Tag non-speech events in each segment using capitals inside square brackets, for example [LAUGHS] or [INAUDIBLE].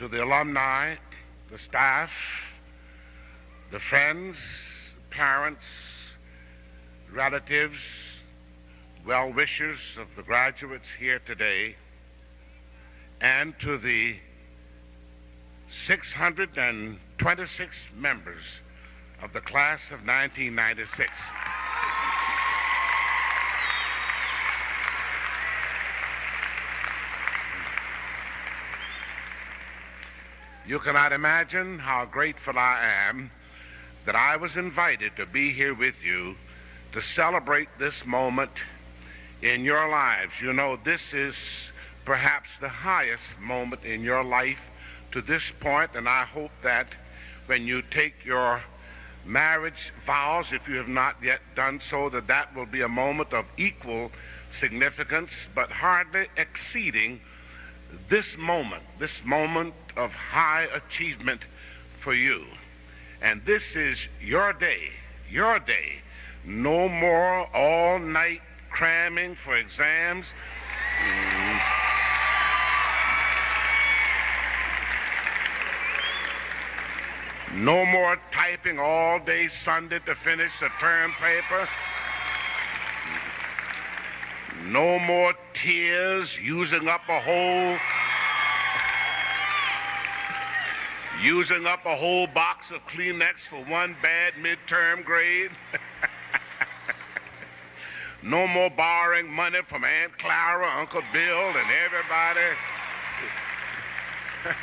to the alumni, the staff, the friends, parents, relatives, well wishers of the graduates here today, and to the 626 members of the class of 1996. You cannot imagine how grateful I am that I was invited to be here with you to celebrate this moment in your lives. You know, this is perhaps the highest moment in your life to this point, and I hope that when you take your marriage vows, if you have not yet done so, that that will be a moment of equal significance, but hardly exceeding this moment, this moment of high achievement for you. And this is your day, your day. No more all night cramming for exams. Mm. No more typing all day Sunday to finish a term paper. No more tears using up a whole using up a whole box of Kleenex for one bad midterm grade. [LAUGHS] no more borrowing money from Aunt Clara, Uncle Bill, and everybody. [LAUGHS]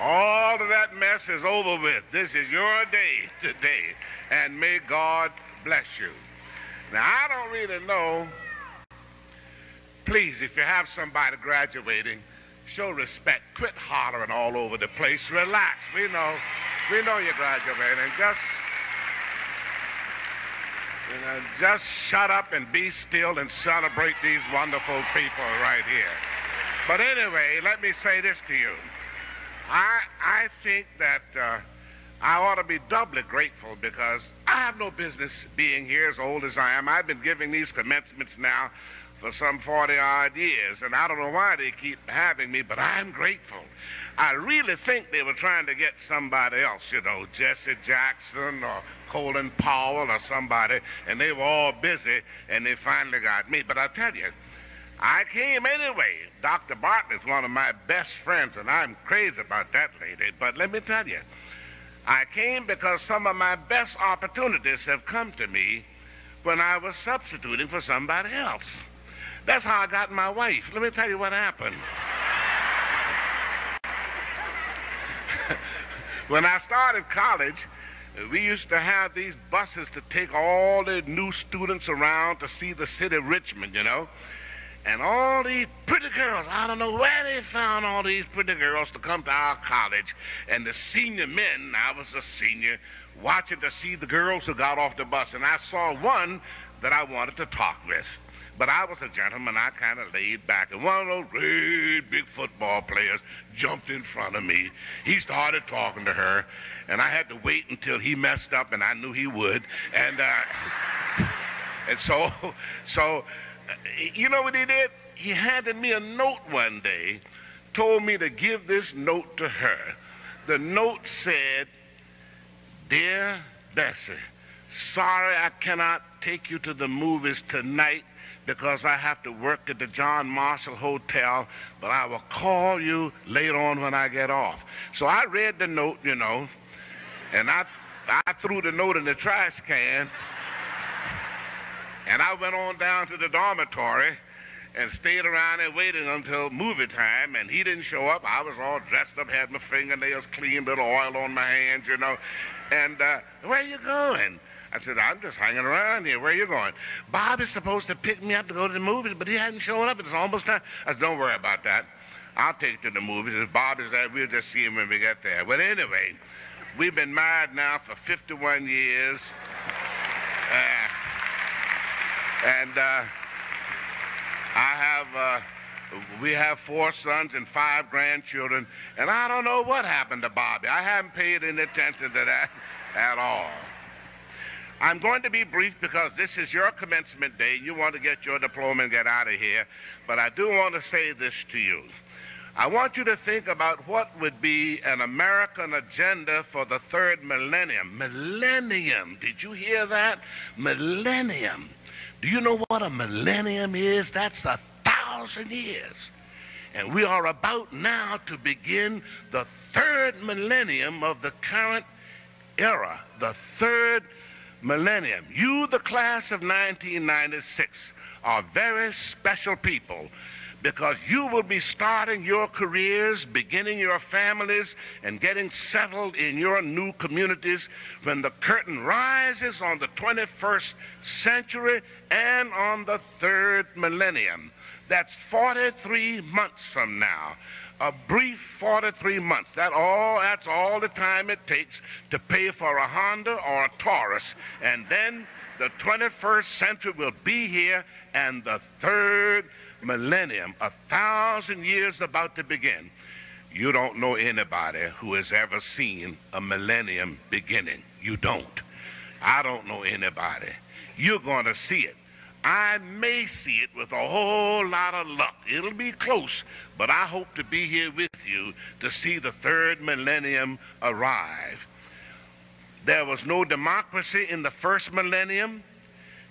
All of that mess is over with. This is your day today, and may God bless you. Now, I don't really know. Please, if you have somebody graduating, show respect. Quit hollering all over the place. Relax. We know, we know you're graduating. Just, you know, just shut up and be still and celebrate these wonderful people right here. But anyway, let me say this to you. I, I think that uh, I ought to be doubly grateful because I have no business being here as old as I am. I've been giving these commencements now for some 40 odd years, and I don't know why they keep having me, but I'm grateful. I really think they were trying to get somebody else, you know, Jesse Jackson or Colin Powell or somebody, and they were all busy, and they finally got me. But I tell you, I came anyway. Dr. Barton is one of my best friends, and I'm crazy about that lady. But let me tell you, I came because some of my best opportunities have come to me when I was substituting for somebody else. That's how I got my wife. Let me tell you what happened. [LAUGHS] when I started college, we used to have these buses to take all the new students around to see the city of Richmond, you know. And all these pretty girls, I don't know where they found all these pretty girls to come to our college. And the senior men, I was a senior, watching to see the girls who got off the bus. And I saw one that I wanted to talk with. But I was a gentleman, I kind of laid back. And one of those great big football players jumped in front of me. He started talking to her, and I had to wait until he messed up, and I knew he would. And, uh, [LAUGHS] and so, [LAUGHS] so you know what he did? He handed me a note one day, told me to give this note to her. The note said, Dear Bessie, sorry I cannot take you to the movies tonight because I have to work at the John Marshall Hotel, but I will call you later on when I get off. So I read the note, you know, and I, I threw the note in the trash can. And I went on down to the dormitory and stayed around there waiting until movie time, and he didn't show up. I was all dressed up, had my fingernails clean, little oil on my hands, you know. And uh, where are you going? I said, I'm just hanging around here. Where are you going? Bob is supposed to pick me up to go to the movies, but he hadn't shown up. It's almost time. I said, don't worry about that. I'll take to the movies. If Bob is there, we'll just see him when we get there. Well, anyway, we've been married now for 51 years. Uh, and uh, I have, uh, we have four sons and five grandchildren, and I don't know what happened to Bobby. I haven't paid any attention to that [LAUGHS] at all. I'm going to be brief because this is your commencement day. You want to get your diploma and get out of here. But I do want to say this to you. I want you to think about what would be an American agenda for the third millennium. Millennium. Did you hear that? Millennium. Do you know what a millennium is? That's a thousand years. And we are about now to begin the third millennium of the current era, the third millennium. You, the class of 1996, are very special people because you will be starting your careers, beginning your families, and getting settled in your new communities when the curtain rises on the 21st century and on the third millennium. That's 43 months from now. A brief 43 months. That all that's all the time it takes to pay for a Honda or a Taurus. And then the 21st century will be here and the third millennium, a thousand years about to begin. You don't know anybody who has ever seen a millennium beginning. You don't. I don't know anybody. You're going to see it. I may see it with a whole lot of luck. It'll be close, but I hope to be here with you to see the third millennium arrive. There was no democracy in the first millennium.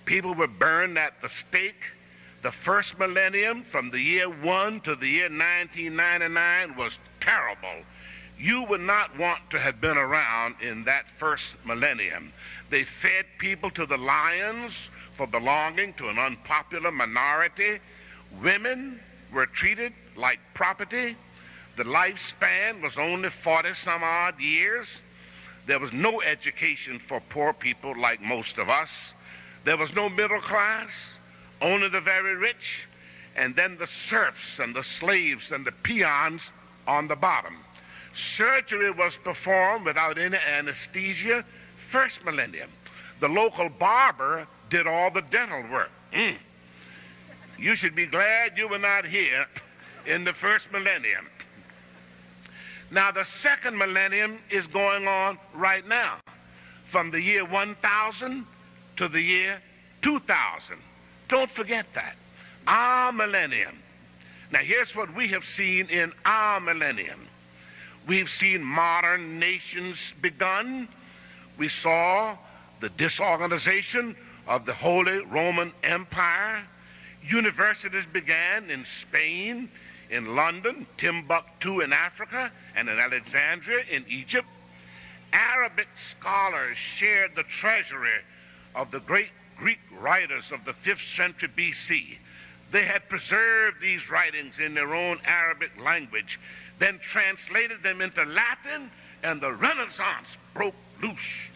People were burned at the stake the first millennium, from the year 1 to the year 1999, was terrible. You would not want to have been around in that first millennium. They fed people to the lions for belonging to an unpopular minority. Women were treated like property. The lifespan was only 40 some odd years. There was no education for poor people like most of us. There was no middle class only the very rich, and then the serfs and the slaves and the peons on the bottom. Surgery was performed without any anesthesia, first millennium. The local barber did all the dental work. Mm. You should be glad you were not here in the first millennium. Now, the second millennium is going on right now, from the year 1000 to the year 2000. Don't forget that. Our millennium. Now, here's what we have seen in our millennium. We've seen modern nations begun. We saw the disorganization of the Holy Roman Empire. Universities began in Spain, in London, Timbuktu in Africa, and in Alexandria in Egypt. Arabic scholars shared the treasury of the great Greek writers of the 5th century BC. They had preserved these writings in their own Arabic language, then translated them into Latin, and the Renaissance broke loose.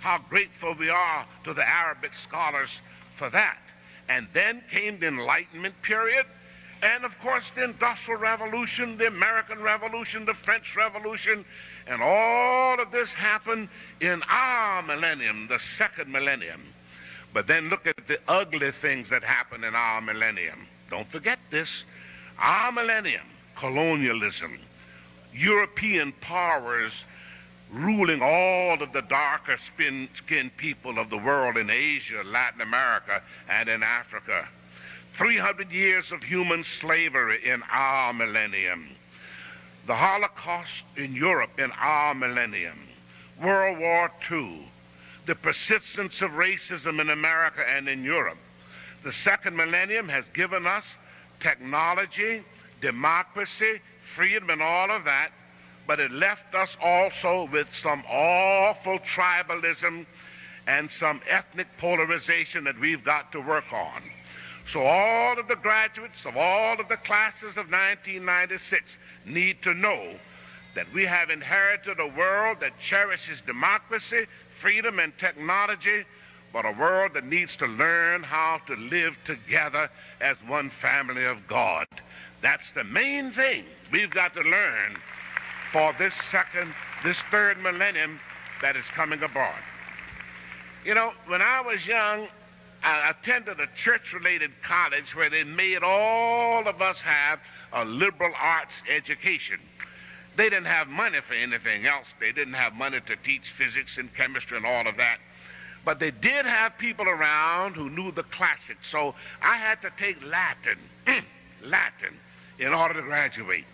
How grateful we are to the Arabic scholars for that. And then came the Enlightenment period, and of course the Industrial Revolution, the American Revolution, the French Revolution, and all of this happened in our millennium, the second millennium. But then look at the ugly things that happened in our millennium. Don't forget this. Our millennium, colonialism, European powers ruling all of the darker skinned people of the world in Asia, Latin America, and in Africa. 300 years of human slavery in our millennium. The Holocaust in Europe in our millennium. World War II the persistence of racism in America and in Europe. The second millennium has given us technology, democracy, freedom, and all of that, but it left us also with some awful tribalism and some ethnic polarization that we've got to work on. So all of the graduates of all of the classes of 1996 need to know that we have inherited a world that cherishes democracy, freedom and technology, but a world that needs to learn how to live together as one family of God. That's the main thing we've got to learn for this second, this third millennium that is coming aboard. You know, when I was young, I attended a church related college where they made all of us have a liberal arts education. They didn't have money for anything else. They didn't have money to teach physics and chemistry and all of that. But they did have people around who knew the classics. So I had to take Latin, [CLEARS THROAT] Latin, in order to graduate.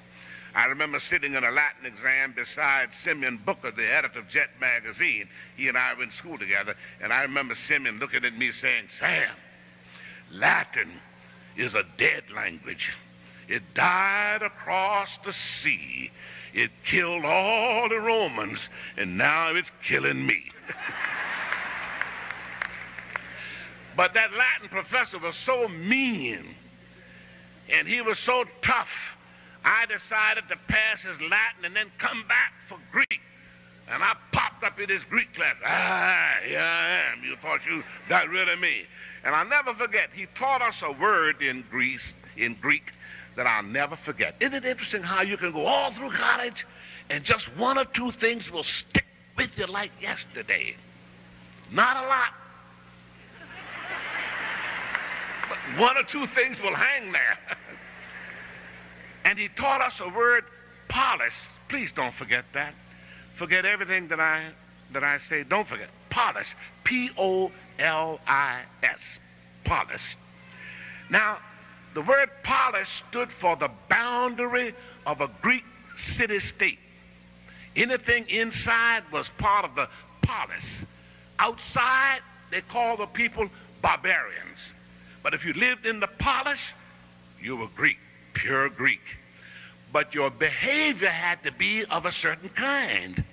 I remember sitting in a Latin exam beside Simeon Booker, the editor of Jet magazine. He and I were in school together, and I remember Simeon looking at me saying, Sam, Latin is a dead language. It died across the sea. It killed all the Romans, and now it's killing me. [LAUGHS] but that Latin professor was so mean, and he was so tough I decided to pass his Latin and then come back for Greek. And I popped up in his Greek class. Ah, here I am. You thought you got rid of me. And I'll never forget, he taught us a word in Greece, in Greek, that I'll never forget. Isn't it interesting how you can go all through college and just one or two things will stick with you like yesterday? Not a lot. but one or two things will hang there. [LAUGHS] And he taught us a word, polis. Please don't forget that. Forget everything that I that I say. Don't forget. Polis. P-O-L-I-S. Polis. Now, the word polis stood for the boundary of a Greek city-state. Anything inside was part of the polis. Outside, they called the people barbarians. But if you lived in the polis, you were Greek pure Greek. But your behavior had to be of a certain kind.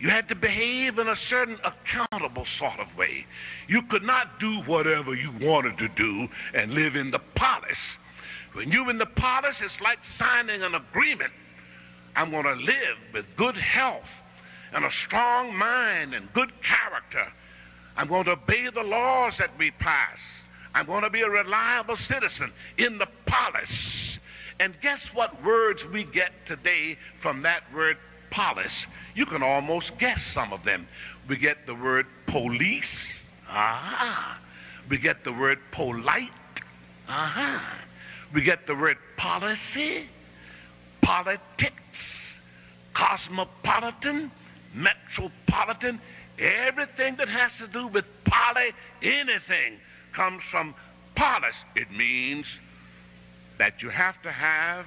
You had to behave in a certain accountable sort of way. You could not do whatever you wanted to do and live in the polis. When you're in the polis, it's like signing an agreement. I'm going to live with good health and a strong mind and good character. I'm going to obey the laws that we pass. I'm going to be a reliable citizen in the polis. And guess what words we get today from that word polis? You can almost guess some of them. We get the word police. Aha. We get the word polite. Aha. We get the word policy, politics, cosmopolitan, metropolitan, everything that has to do with poly, anything comes from polis. It means that you have to have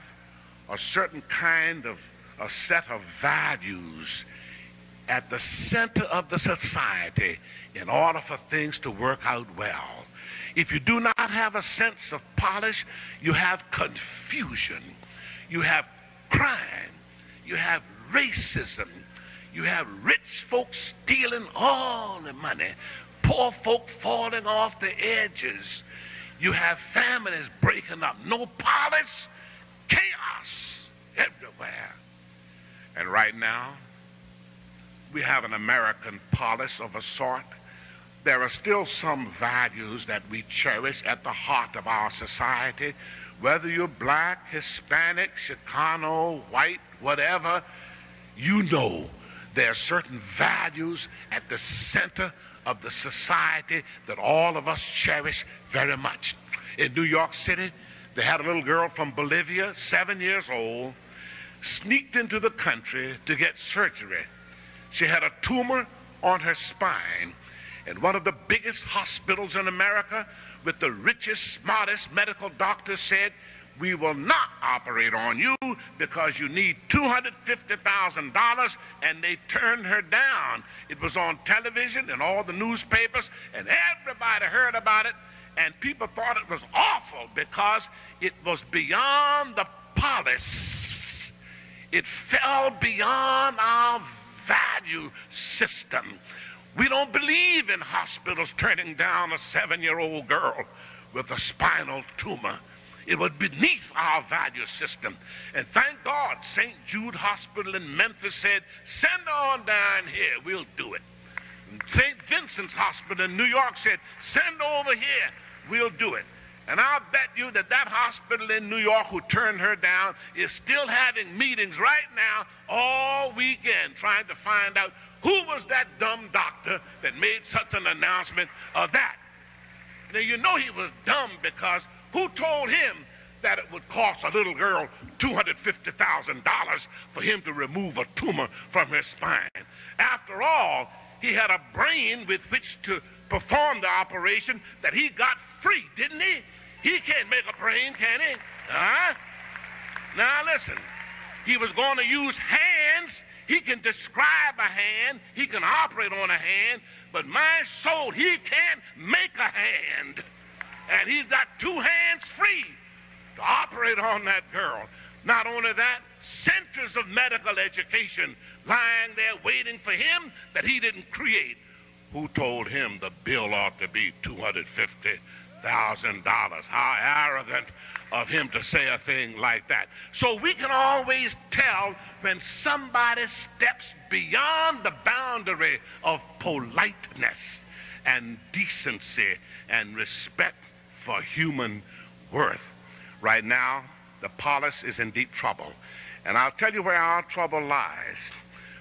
a certain kind of a set of values at the center of the society in order for things to work out well. If you do not have a sense of polis, you have confusion, you have crime, you have racism, you have rich folks stealing all the money, poor folk falling off the edges. You have families breaking up. No polis, chaos everywhere. And right now, we have an American polis of a sort. There are still some values that we cherish at the heart of our society. Whether you're black, Hispanic, Chicano, white, whatever, you know there are certain values at the center of the society that all of us cherish very much. In New York City, they had a little girl from Bolivia, seven years old, sneaked into the country to get surgery. She had a tumor on her spine. And one of the biggest hospitals in America, with the richest, smartest medical doctors, said, we will not operate on you because you need $250,000. And they turned her down. It was on television and all the newspapers, and everybody heard about it. And people thought it was awful because it was beyond the polis. It fell beyond our value system. We don't believe in hospitals turning down a seven year old girl with a spinal tumor. It was beneath our value system. And thank God, St. Jude Hospital in Memphis said, send on down here, we'll do it. St. Vincent's Hospital in New York said, send over here, we'll do it. And I'll bet you that that hospital in New York who turned her down is still having meetings right now all weekend trying to find out who was that dumb doctor that made such an announcement of that. Now, you know he was dumb because who told him that it would cost a little girl $250,000 for him to remove a tumor from her spine? After all, he had a brain with which to perform the operation that he got free, didn't he? He can't make a brain, can he? Huh? Now listen, he was going to use hands. He can describe a hand, he can operate on a hand, but my soul, he can't make a hand. And he's got two hands free to operate on that girl. Not only that, centers of medical education lying there waiting for him that he didn't create. Who told him the bill ought to be $250,000? How arrogant of him to say a thing like that. So we can always tell when somebody steps beyond the boundary of politeness and decency and respect for human worth. Right now, the polis is in deep trouble. And I'll tell you where our trouble lies.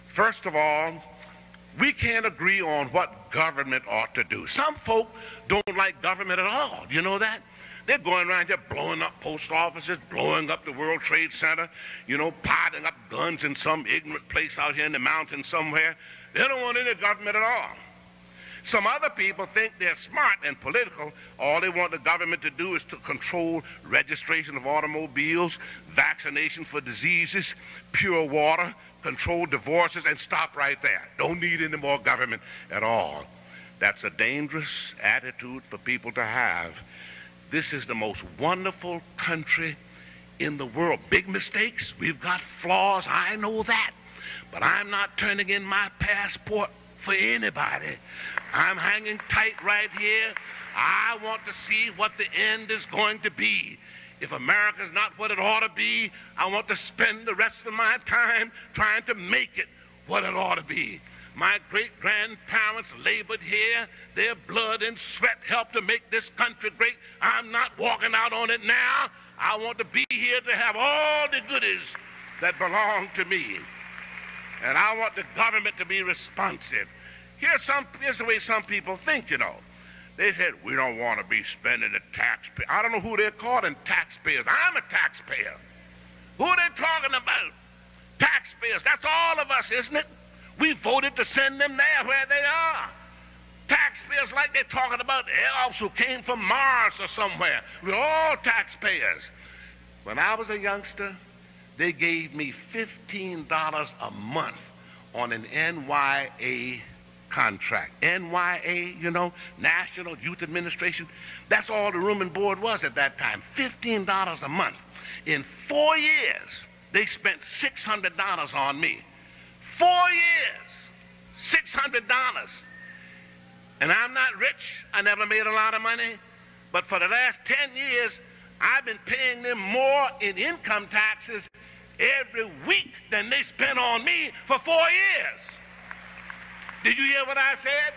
First of all, we can't agree on what government ought to do. Some folk don't like government at all. You know that? They're going around here blowing up post offices, blowing up the World Trade Center, you know, piling up guns in some ignorant place out here in the mountains somewhere. They don't want any government at all. Some other people think they're smart and political. All they want the government to do is to control registration of automobiles, vaccination for diseases, pure water, control divorces, and stop right there. Don't need any more government at all. That's a dangerous attitude for people to have. This is the most wonderful country in the world. Big mistakes, we've got flaws, I know that. But I'm not turning in my passport for anybody. I'm hanging tight right here. I want to see what the end is going to be. If America's not what it ought to be, I want to spend the rest of my time trying to make it what it ought to be. My great grandparents labored here. Their blood and sweat helped to make this country great. I'm not walking out on it now. I want to be here to have all the goodies that belong to me. And I want the government to be responsive. Here's, some, here's the way some people think, you know. They said, we don't want to be spending the taxpayer. I don't know who they're calling taxpayers. I'm a taxpayer. Who are they talking about? Taxpayers. That's all of us, isn't it? We voted to send them there where they are. Taxpayers like they're talking about elves who came from Mars or somewhere. We're all taxpayers. When I was a youngster, they gave me $15 a month on an NYA contract. NYA, you know, National Youth Administration. That's all the room and board was at that time. $15 a month. In four years, they spent $600 on me. Four years, $600. And I'm not rich. I never made a lot of money. But for the last 10 years, I've been paying them more in income taxes every week than they spent on me for four years. Did you hear what I said?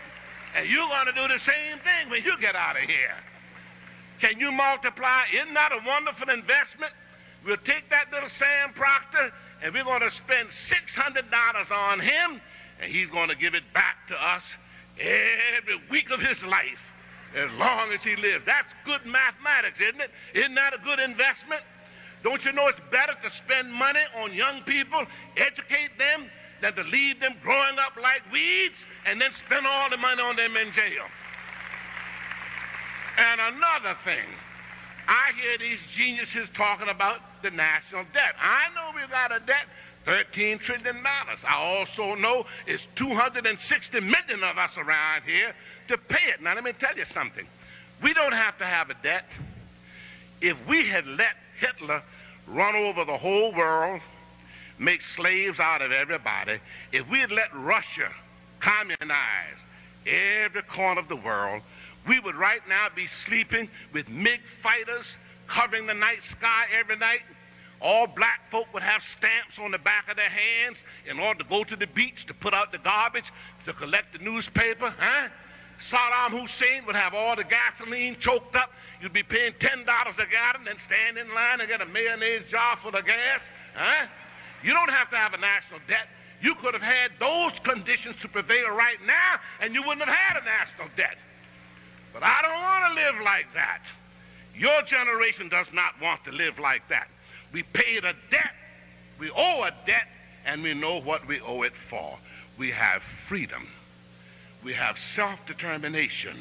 And you're going to do the same thing when you get out of here. Can you multiply? Isn't that a wonderful investment? We'll take that little Sam Proctor and we're going to spend $600 on him and he's going to give it back to us every week of his life as long as he lives. That's good mathematics, isn't it? Isn't that a good investment? Don't you know it's better to spend money on young people, educate them, than to leave them growing up like weeds and then spend all the money on them in jail. And another thing, I hear these geniuses talking about the national debt. I know we've got a debt, $13 trillion. I also know it's 260 million of us around here to pay it. Now, let me tell you something. We don't have to have a debt. If we had let Hitler run over the whole world, make slaves out of everybody, if we had let Russia communize every corner of the world, we would right now be sleeping with MiG fighters covering the night sky every night. All black folk would have stamps on the back of their hands in order to go to the beach to put out the garbage, to collect the newspaper, huh? Saddam Hussein would have all the gasoline choked up. You'd be paying $10 a gallon, then stand in line and get a mayonnaise jar full of gas, huh? You don't have to have a national debt. You could have had those conditions to prevail right now, and you wouldn't have had a national debt. But I don't want to live like that. Your generation does not want to live like that. We paid a debt, we owe a debt, and we know what we owe it for. We have freedom, we have self determination,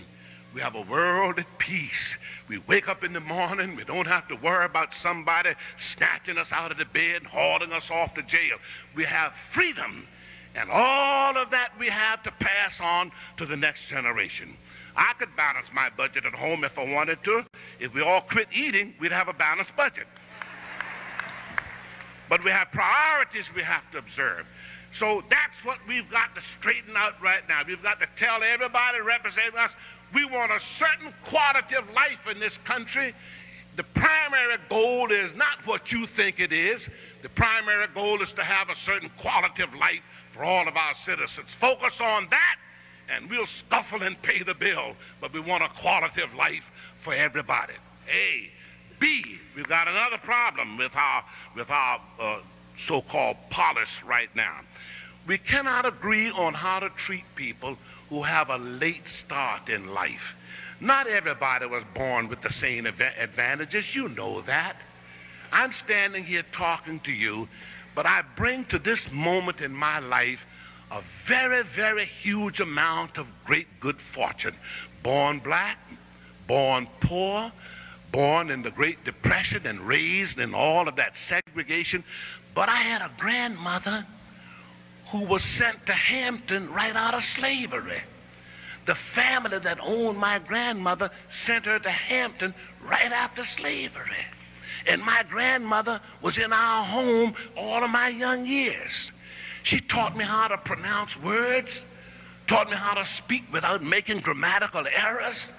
We have a world at peace. We wake up in the morning. We don't have to worry about somebody snatching us out of the bed and hauling us off to jail. We have freedom. And all of that we have to pass on to the next generation. I could balance my budget at home if I wanted to. If we all quit eating, we'd have a balanced budget. But we have priorities we have to observe. So that's what we've got to straighten out right now. We've got to tell everybody representing us we want a certain quality of life in this country. The primary goal is not what you think it is. The primary goal is to have a certain quality of life for all of our citizens. Focus on that, and we'll scuffle and pay the bill. But we want a quality of life for everybody. A. B. We've got another problem with our with our uh, so-called policy right now. We cannot agree on how to treat people who have a late start in life. Not everybody was born with the same advantages. You know that. I'm standing here talking to you, but I bring to this moment in my life a very, very huge amount of great good fortune. Born black, born poor, born in the Great Depression and raised in all of that segregation. But I had a grandmother who was sent to Hampton right out of slavery. The family that owned my grandmother sent her to Hampton right after slavery. And my grandmother was in our home all of my young years. She taught me how to pronounce words, taught me how to speak without making grammatical errors,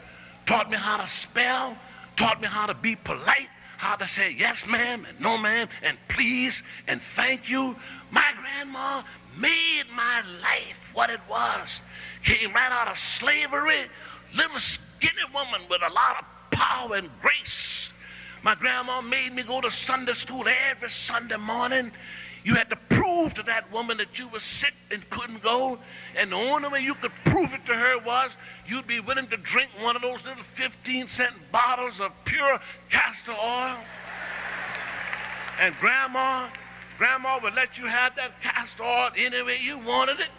taught me how to spell, taught me how to be polite, how to say yes, ma'am, and no, ma'am, and please, and thank you. My grandma made my life what it was. Came right out of slavery, little skinny woman with a lot of power and grace. My grandma made me go to Sunday school every Sunday morning. You had to prove to that woman that you were sick and couldn't go. And the only way you could prove it to her was you'd be willing to drink one of those little 15 cent bottles of pure castor oil. And grandma Grandma would let you have that castor oil any way you wanted it.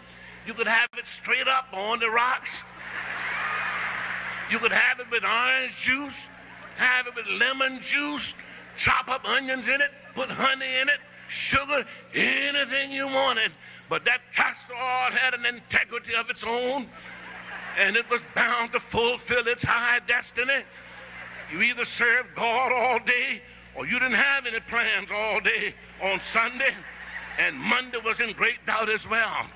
You could have it straight up on the rocks. You could have it with orange juice, have it with lemon juice, chop up onions in it, put honey in it, sugar, anything you wanted. But that castor oil had an integrity of its own, and it was bound to fulfill its high destiny. You either served God all day, or you didn't have any plans all day on Sunday, and Monday was in great doubt as well.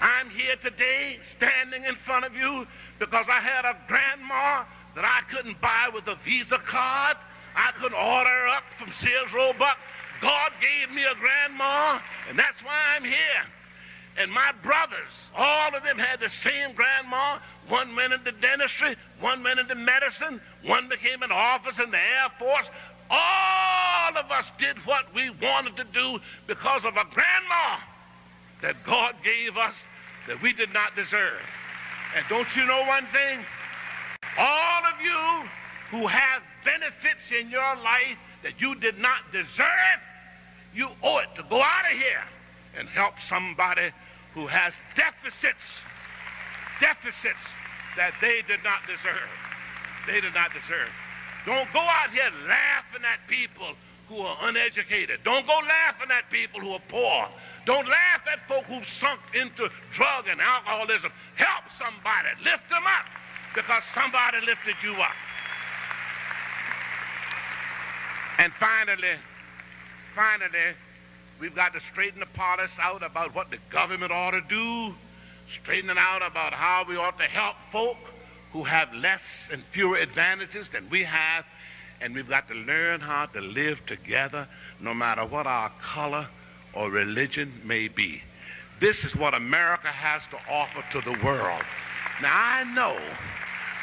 I'm here today standing in front of you because I had a grandma that I couldn't buy with a Visa card. I couldn't order up from Sears Roebuck. God gave me a grandma, and that's why I'm here. And my brothers, all of them had the same grandma. One went into dentistry, one went into medicine, one became an officer in the Air Force. All of us did what we wanted to do because of a grandma that God gave us that we did not deserve. And don't you know one thing? All of you who have benefits in your life that you did not deserve, you owe it to go out of here and help somebody who has deficits, deficits that they did not deserve. They did not deserve. Don't go out here laughing at people who are uneducated. Don't go laughing at people who are poor. Don't laugh at folk who've sunk into drug and alcoholism. Help somebody. Lift them up because somebody lifted you up. And finally, finally, we've got to straighten the policy out about what the government ought to do, straighten it out about how we ought to help folk who have less and fewer advantages than we have, and we've got to learn how to live together no matter what our color or religion may be. This is what America has to offer to the world. Now, I know,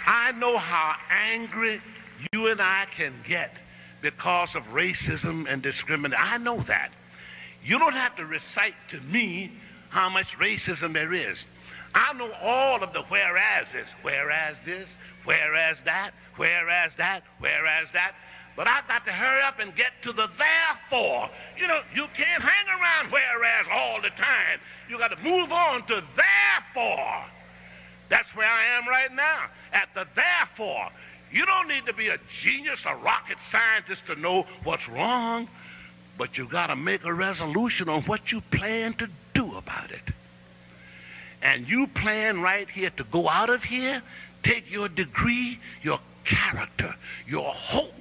I know how angry you and I can get because of racism and discrimination. I know that. You don't have to recite to me how much racism there is. I know all of the whereases. Whereas this, whereas that, whereas that, whereas that. But I've got to hurry up and get to the therefore. You know, you can't hang around whereas all the time. You got to move on to therefore. That's where I am right now, at the therefore. You don't need to be a genius, a rocket scientist to know what's wrong, but you got to make a resolution on what you plan to do about it. And you plan right here to go out of here, take your degree, your character, your hope,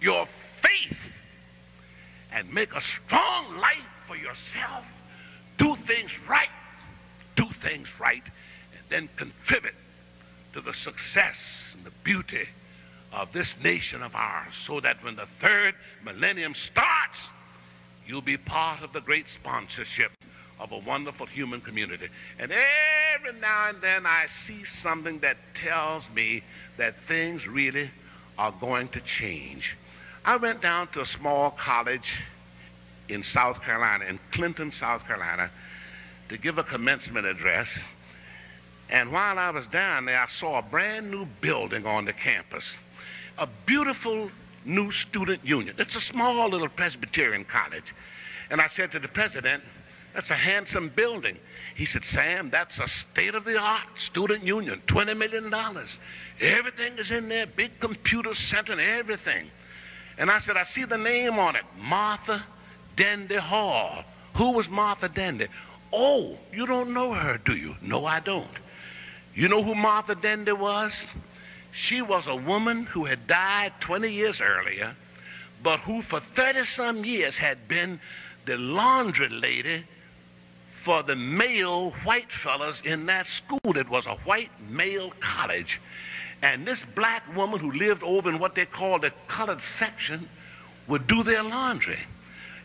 your faith, and make a strong life for yourself. Do things right. Do things right. And then contribute to the success and the beauty of this nation of ours so that when the third millennium starts, you'll be part of the great sponsorship of a wonderful human community. And every now and then I see something that tells me that things really are going to change. I went down to a small college in South Carolina, in Clinton, South Carolina, to give a commencement address. And while I was down there, I saw a brand new building on the campus, a beautiful new student union. It's a small little Presbyterian college. And I said to the president, that's a handsome building. He said, Sam, that's a state of the art student union, $20 million. Everything is in there, big computer center and everything. And I said, I see the name on it Martha Dendy Hall. Who was Martha Dendy? Oh, you don't know her, do you? No, I don't. You know who Martha Dendy was? She was a woman who had died 20 years earlier, but who for 30 some years had been the laundry lady for the male white fellas in that school. It was a white male college. And this black woman who lived over in what they called the colored section would do their laundry.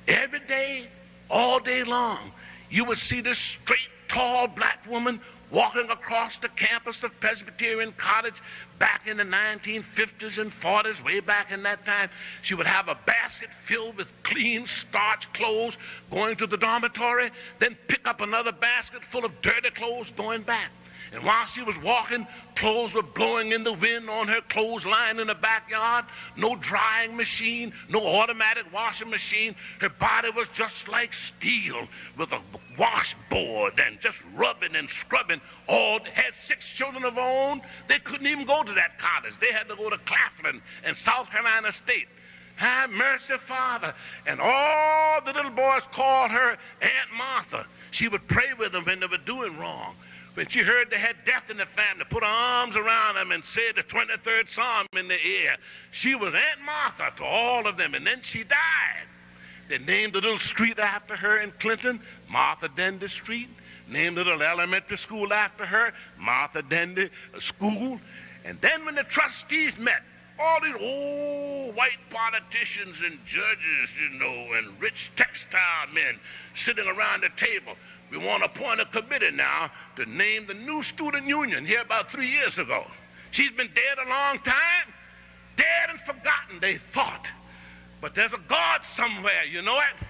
Every day, all day long, you would see this straight, tall black woman walking across the campus of Presbyterian College back in the 1950s and 40s, way back in that time. She would have a basket filled with clean, starched clothes going to the dormitory, then pick up another basket full of dirty clothes going back. And while she was walking, clothes were blowing in the wind on her clothesline in the backyard. No drying machine, no automatic washing machine. Her body was just like steel with a washboard and just rubbing and scrubbing. All had six children of her own. They couldn't even go to that college. They had to go to Claflin and South Carolina State. Have mercy, Father. And all the little boys called her Aunt Martha. She would pray with them when they were doing wrong. When she heard they had death in the family, put her arms around them and said the 23rd Psalm in the ear. She was Aunt Martha to all of them, and then she died. They named a little street after her in Clinton, Martha Dendy Street. Named a little elementary school after her, Martha Dendy uh, School. And then when the trustees met, all these old white politicians and judges, you know, and rich textile men sitting around the table. We want to appoint a committee now to name the new student union here about three years ago. She's been dead a long time, dead and forgotten, they thought. But there's a God somewhere, you know it?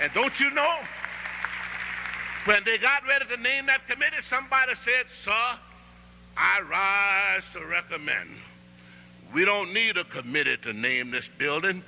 And don't you know? When they got ready to name that committee, somebody said, Sir, I rise to recommend. We don't need a committee to name this building.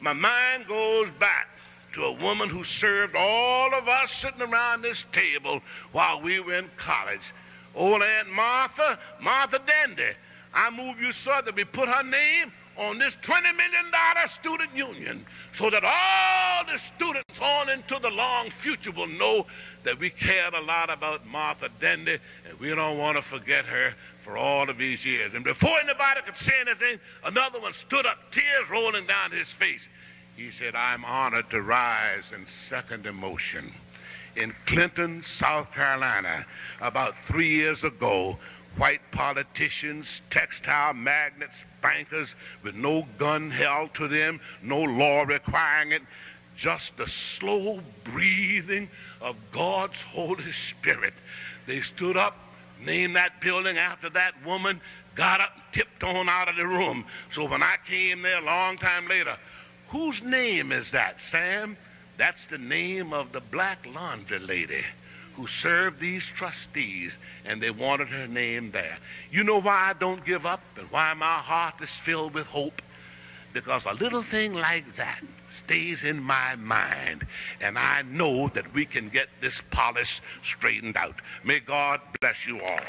My mind goes back to a woman who served all of us sitting around this table while we were in college. Old Aunt Martha, Martha Dendy. I move you, sir, that we put her name on this $20 million student union so that all the students on into the long future will know that we cared a lot about Martha Dendy and we don't want to forget her for all of these years. And before anybody could say anything, another one stood up, tears rolling down his face. He said, I'm honored to rise in second emotion. In Clinton, South Carolina, about three years ago, white politicians, textile magnates, bankers with no gun held to them, no law requiring it, just the slow breathing of God's Holy Spirit. They stood up, named that building after that woman, got up, tipped on out of the room. So when I came there a long time later, Whose name is that, Sam? That's the name of the black laundry lady who served these trustees, and they wanted her name there. You know why I don't give up and why my heart is filled with hope? Because a little thing like that stays in my mind, and I know that we can get this polis straightened out. May God bless you all.